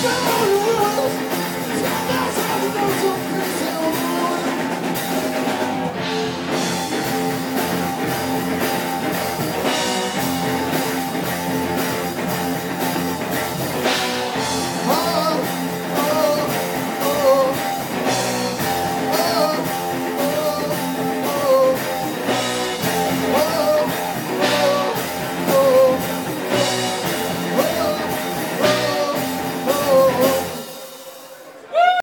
the rules.